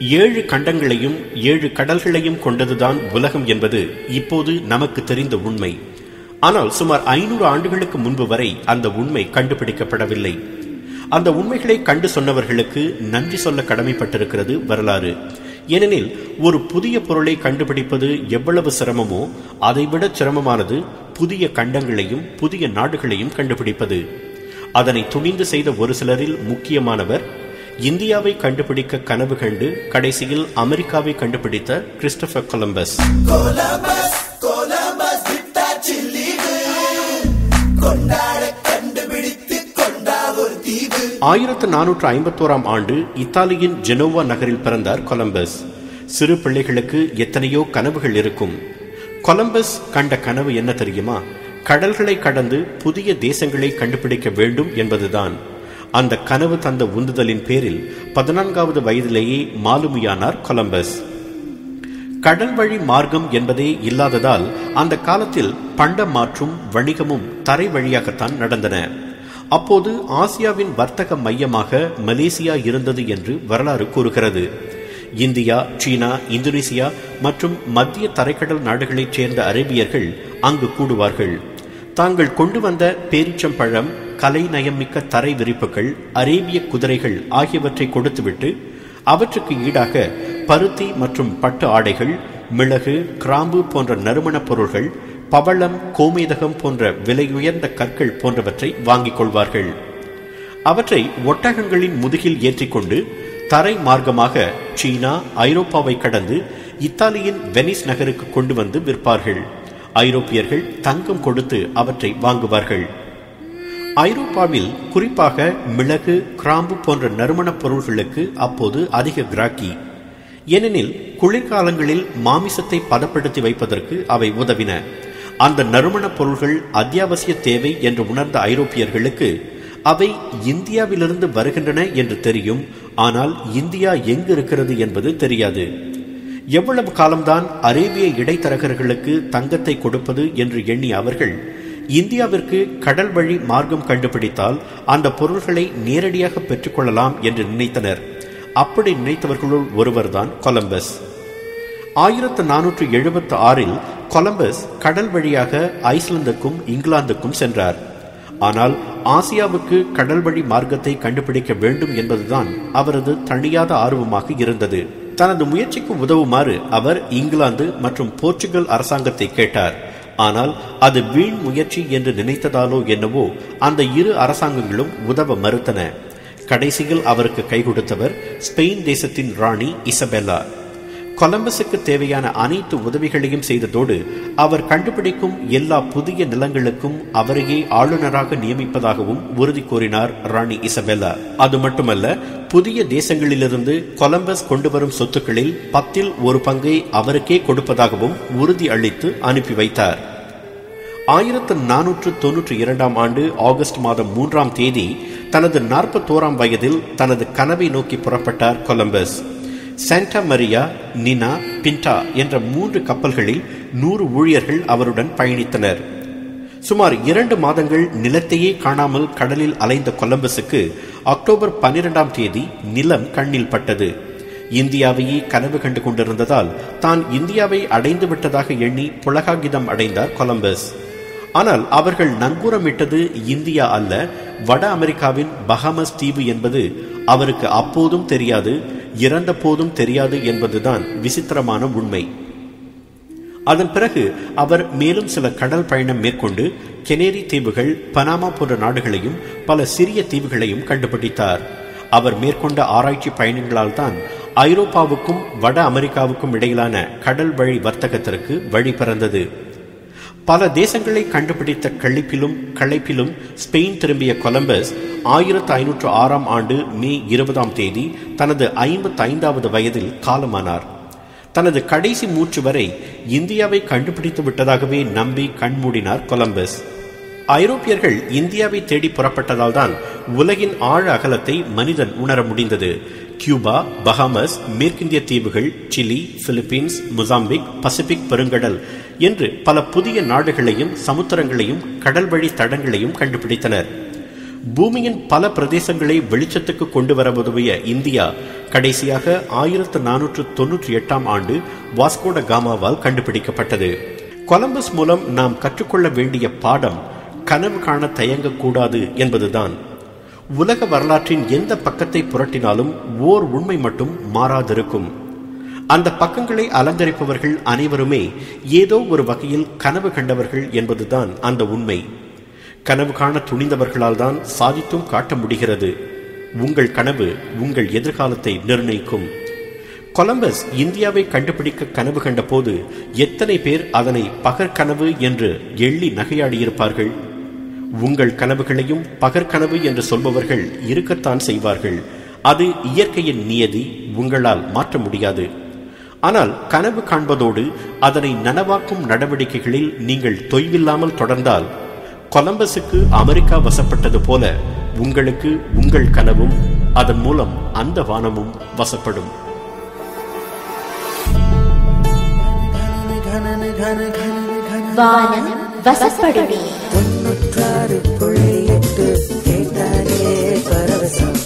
ஏழு கண்டங்களையும் ஏழு கடல்களையும் கொண்டதுதான் உலகம் என்பது இப்போது நமக்கு தெரிந்த உண்மை. ஆனால் சுமார் ஐநூறு ஆண்டுகளுக்கு முன்பு வரை அந்த உண்மை கண்டுபிடிக்கப்படவில்லை. அந்த உண்மைகளை கண்டு சொன்னவர்களுக்கு நன்றி சொல்ல கடமைப்பட்டிருக்கிறது வரலாறு. ஏனெனில் ஒரு புதிய பொருளை கண்டுபிடிப்பது எவ்வளவு சிரமமோ அதைவிட சிரமமானது புதிய கண்டங்களையும் புதிய நாடுகளையும் கண்டுபிடிப்பது. அதனை துணிந்து செய்த ஒரு சிலரில் முக்கியமானவர் இந்தியாவை கண்டுபிடிக்க கனவு கண்டு கடைசியில் அமெரிக்காவை கண்டுபிடித்த கிறிஸ்டபர் கொலம்பஸ். ஆயிரத்து நானூற்று ஐம்பத்தோராம் ஆண்டு இத்தாலியின் ஜெனோவா நகரில் பிறந்தார் கொலம்பஸ். சிறு பிள்ளைகளுக்கு எத்தனையோ கனவுகள் இருக்கும். கொலம்பஸ் கண்ட கனவு என்ன தெரியுமா? கடல்களை கடந்து புதிய தேசங்களை கண்டுபிடிக்க வேண்டும் என்பதுதான். அந்த கனவு தந்த உந்துதலின் பேரில் பதினான்காவது வயதிலேயே மாலுமியானார் கொலம்பஸ். கடல் வழி மார்க்கம் என்பதே இல்லாததால் அந்த காலத்தில் பண்ட மாற்றும் வணிகமும் தரை வழியாகத்தான் நடந்தன. அப்போது ஆசியாவின் வர்த்தக மையமாக மலேசியா இருந்தது என்று வரலாறு கூறுகிறது. இந்தியா சீனா இந்தோனேசியா மற்றும் மத்திய தரைக்கடல் நாடுகளைச் சேர்ந்த அரேபியர்கள் அங்கு கூடுவார்கள். தாங்கள் கொண்டு வந்த பேரிச்சம்பழம் கலை நயமிக்க தரை விரிப்புகள் அரேபிய குதிரைகள் ஆகியவற்றை கொடுத்துவிட்டு அவற்றுக்கு ஈடாக பருத்தி மற்றும் பட்டு ஆடைகள் மிளகு கிராம்பு போன்ற நறுமணப் பொருள்கள் பவளம் கோமேதகம் போன்ற விலையுயர்ந்த கற்கள் போன்றவற்றை வாங்கிக் கொள்வார்கள். அவற்றை ஒட்டகங்களின் முதுகில் ஏற்றிக்கொண்டு தரை மார்க்கமாக சீனா ஐரோப்பாவை கடந்து இத்தாலியின் வெனிஸ் நகருக்கு கொண்டு வந்து விற்பார்கள். ஐரோப்பியர்கள் தங்கம் கொடுத்து அவற்றை வாங்குவார்கள். ஐரோப்பாவில் குறிப்பாக மிளகு கிராம்பு போன்ற நறுமணப் பொருள்களுக்கு அப்போது அதிக கிராக்கி. ஏனெனில் குளிர்காலங்களில் மாமிசத்தை பதப்படுத்தி வைப்பதற்கு அவை உதவின. அந்த நறுமணப் பொருள்கள் அத்தியாவசிய தேவை என்று உணர்ந்த ஐரோப்பியர்களுக்கு அவை இந்தியாவிலிருந்து வருகின்றன என்று தெரியும். ஆனால் இந்தியா எங்கு இருக்கிறது என்பது தெரியாது. எவ்வளவு காலம்தான் அரேபிய இடைத்தரகர்களுக்கு தங்கத்தை கொடுப்பது என்று எண்ணிய அவர்கள் இந்தியாவிற்கு கடல் வழி மார்க்கம் கண்டுபிடித்தால் அந்த பொருள்களை நேரடியாக பெற்றுக்கொள்ளலாம் என்று நினைத்தனர். அப்படி நினைத்தவர்களுள் ஒருவர்தான் கொலம்பஸ். ஆயிரத்து நானூற்று எழுபத்து ஆறில் கொலம்பஸ் கடல் வழியாக ஐஸ்லாந்துக்கும் இங்கிலாந்துக்கும் சென்றார். ஆனால் ஆசியாவுக்கு கடல் வழி மார்க்கத்தை கண்டுபிடிக்க வேண்டும் என்பதுதான் அவரது தணியாத ஆர்வமாக இருந்தது. தனது முயற்சிக்கு உதவுமாறு அவர் இங்கிலாந்து மற்றும் போர்ச்சுகல் அரசாங்கத்தை கேட்டார். ஆனால் அது வீண் முயற்சி என்று நினைத்ததாலோ என்னவோ அந்த இரு அரசாங்கங்களும் உதவ மறுத்தன. கடைசியில் அவருக்கு கை கொடுத்தவர் ஸ்பெயின் தேசத்தின் ராணி இசபெல்லா. கொலம்பஸுக்கு தேவையான அனைத்து உதவிகளையும் செய்ததோடு அவர் கண்டுபிடிக்கும் எல்லா புதிய நிலங்களுக்கும் அவரையே ஆளுநராக நியமிப்பதாகவும் உறுதி கூறினார் ராணி இசபெல்லா. அது மட்டுமல்ல புதிய தேசங்களிலிருந்து கொலம்பஸ் கொண்டு வரும் சொத்துக்களில் பத்தில் ஒரு பங்கை அவருக்கே கொடுப்பதாகவும் உறுதி அளித்து அனுப்பி வைத்தார். ஆயிரத்து நானூற்று தொன்னூற்றி இரண்டாம் ஆண்டு ஆகஸ்ட் மாதம் மூன்றாம் தேதி தனது நாற்பத்தோராம் வயதில் தனது கனவை நோக்கி புறப்பட்டார் Columbus. Santa Maria Nina Pinta என்ற மூன்று கப்பல்களில் நூறு ஊழியர்கள் அவருடன் பயணித்தனர். சுமார் இரண்டு மாதங்கள் நிலத்தையே காணாமல் கடலில் அலைந்த கொலம்பஸுக்கு அக்டோபர் பன்னிரெண்டாம் தேதி நிலம் கண்ணில் பட்டது. இந்தியாவையே கனவு கண்டு கொண்டிருந்ததால் தான் இந்தியாவை அடைந்து விட்டதாக எண்ணி புலகாகிதம் அடைந்தார் கொலம்பஸ். ஆனால் அவர்கள் நங்கூரமிட்டது இந்தியா அல்ல வட அமெரிக்காவின் பஹாமஸ் தீவு என்பது அவருக்கு அப்போதும் தெரியாது இறந்த போதும் தெரியாது என்பதுதான் விசித்திரமான உண்மை. அதன் பிறகு அவர் மேலும் சில கடல் பயணம் மேற்கொண்டு கெனேரி தீவுகள் பனாமா போன்ற நாடுகளையும் பல சிறிய தீவுகளையும் கண்டுபிடித்தார். அவர் மேற்கொண்ட ஆராய்ச்சி பயணங்களால் தான் ஐரோப்பாவுக்கும் வட அமெரிக்காவுக்கும் இடையிலான கடல் வழி வர்த்தகத்திற்கு வழி பிறந்தது. பல தேசங்களை கண்டுபிடித்த கழிப்பிலும் களைப்பிலும் ஸ்பெயின் திரும்பிய கொலம்பஸ் ஆயிரத்து ஐநூற்று ஆறாம் ஆண்டு மே இருபதாம் தேதி தனது ஐம்பத்தைந்தாவது வயதில் காலமானார். தனது கடைசி மூச்சு வரை இந்தியாவை கண்டுபிடித்து விட்டதாகவே நம்பி கண்மூடினார் கொலம்பஸ். ஐரோப்பியர்கள் இந்தியாவை தேடி புறப்பட்டதால் தான் உலகின் ஆழ அகலத்தை மனிதன் உணர முடிந்தது. கியூபா பஹாமஸ் மேற்கிந்திய தீவுகள் சிலி பிலிப்பீன்ஸ் முசாம்பிக் பசிபிக் பெருங்கடல் என்று பல புதிய நாடுகளையும் சமுத்திரங்களையும் கடல் வழி தடங்களையும் கண்டுபிடித்தனர். பூமியின் பல பிரதேசங்களை வெளிச்சத்துக்கு கொண்டு வர உதவிய இந்தியா கடைசியாக ஆயிரத்து நானூற்று தொன்னூற்றி எட்டாம் ஆண்டு வாஸ்கோட காமாவால் கண்டுபிடிக்கப்பட்டது. கொலம்பஸ் மூலம் நாம் கற்றுக்கொள்ள வேண்டிய பாடம் கனவு காண தயங்கக்கூடாது என்பதுதான். உலக வரலாற்றின் எந்த பக்கத்தை புரட்டினாலும் ஓர் உண்மை மட்டும் மாறாதிருக்கும். அந்த பக்கங்களை அலங்கரிப்பவர்கள் அனைவருமே ஏதோ ஒரு வகையில் கனவு கண்டவர்கள் என்பதுதான் அந்த உண்மை. கனவு காண துணிந்தவர்களால் தான் சாதித்தும் காட்ட முடிகிறது. உங்கள் கனவு உங்கள் எதிர்காலத்தை நிர்ணயிக்கும். கொலம்பஸ் இந்தியாவை கண்டுபிடிக்க கனவு கண்டபோது எத்தனை பேர் அதனை பகற்கனவு என்று எள்ளி நகையாடியிருப்பார்கள்? உங்கள் கனவுகளையும் பகற்கனவு என்று சொல்பவர்கள் இருக்கத்தான் செய்வார்கள். அது இயற்கையின் நியதி உங்களால் மாற்ற முடியாது. ஆனால் கனவு காண்பதோடு அதனை நனவாக்கும் நடவடிக்கைகளில் நீங்கள் தொய்வில்லாமல் தொடர்ந்தால் கொலம்பஸுக்கு அமெரிக்கா வசப்பட்டது போல உங்களுக்கு உங்கள் கனவும் அதன் மூலம் அந்த வானமும் வசப்படும். வானம் என்றாரு புழையிட்டு கேட்டாரே பரவசம்.